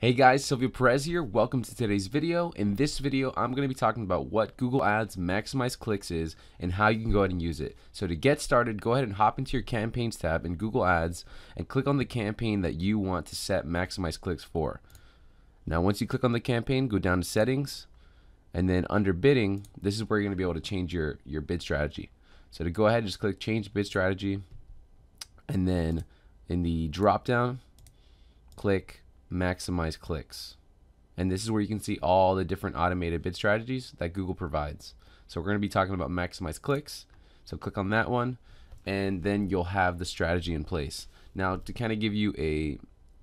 Hey guys, Silvio Perez here. Welcome to today's video. In this video, I'm going to be talking about what Google Ads Maximize Clicks is and how you can go ahead and use it. So to get started, go ahead and hop into your Campaigns tab in Google Ads and click on the campaign that you want to set Maximize Clicks for. Now once you click on the campaign, go down to Settings, and then under Bidding, this is where you're going to be able to change your, your bid strategy. So to go ahead, just click Change Bid Strategy, and then in the drop down, click maximize clicks. And this is where you can see all the different automated bid strategies that Google provides. So we're going to be talking about maximize clicks. So click on that one and then you'll have the strategy in place. Now to kind of give you a,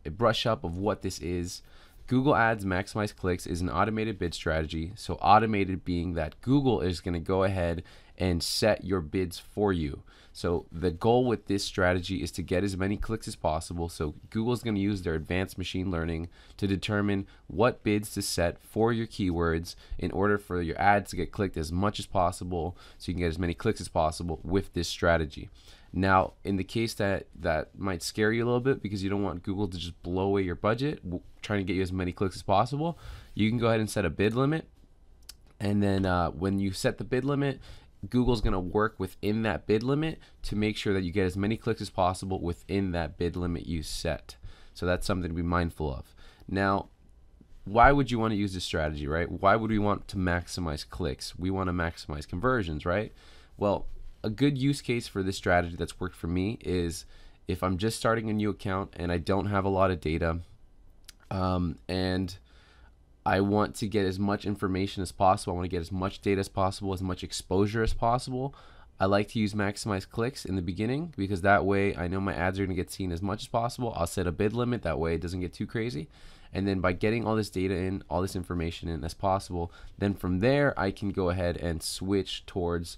a brush up of what this is, Google Ads Maximize Clicks is an automated bid strategy. So automated being that Google is going to go ahead and set your bids for you. So the goal with this strategy is to get as many clicks as possible. So Google is going to use their advanced machine learning to determine what bids to set for your keywords in order for your ads to get clicked as much as possible so you can get as many clicks as possible with this strategy. Now, in the case that that might scare you a little bit because you don't want Google to just blow away your budget trying to get you as many clicks as possible, you can go ahead and set a bid limit. And then uh, when you set the bid limit, Google's going to work within that bid limit to make sure that you get as many clicks as possible within that bid limit you set. So that's something to be mindful of. Now, why would you want to use this strategy, right? Why would we want to maximize clicks? We want to maximize conversions, right? Well, a good use case for this strategy that's worked for me is if I'm just starting a new account and I don't have a lot of data um, and I want to get as much information as possible. I want to get as much data as possible, as much exposure as possible. I like to use maximize clicks in the beginning because that way I know my ads are going to get seen as much as possible. I'll set a bid limit that way it doesn't get too crazy. And then by getting all this data in, all this information in as possible, then from there I can go ahead and switch towards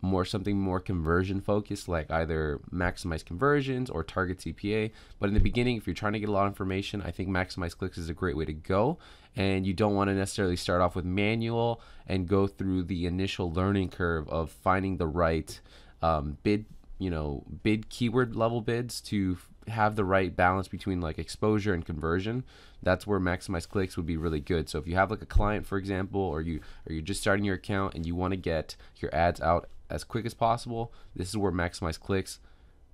more something more conversion focused like either maximize conversions or target CPA but in the beginning if you're trying to get a lot of information I think maximize clicks is a great way to go. And you don't want to necessarily start off with manual and go through the initial learning curve of finding the right um, bid you know bid keyword level bids to have the right balance between like exposure and conversion that's where maximize clicks would be really good so if you have like a client for example or you or you're just starting your account and you want to get your ads out as quick as possible, this is where maximize clicks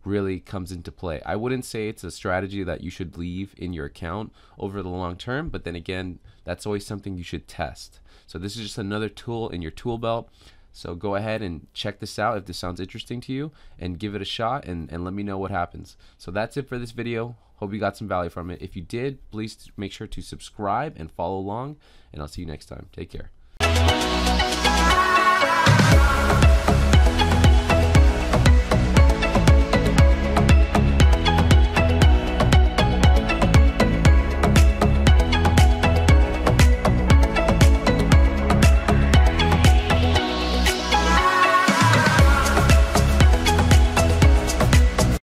really comes into play. I wouldn't say it's a strategy that you should leave in your account over the long term, but then again, that's always something you should test. So this is just another tool in your tool belt. So go ahead and check this out if this sounds interesting to you and give it a shot and, and let me know what happens. So that's it for this video. Hope you got some value from it. If you did, please make sure to subscribe and follow along and I'll see you next time. Take care.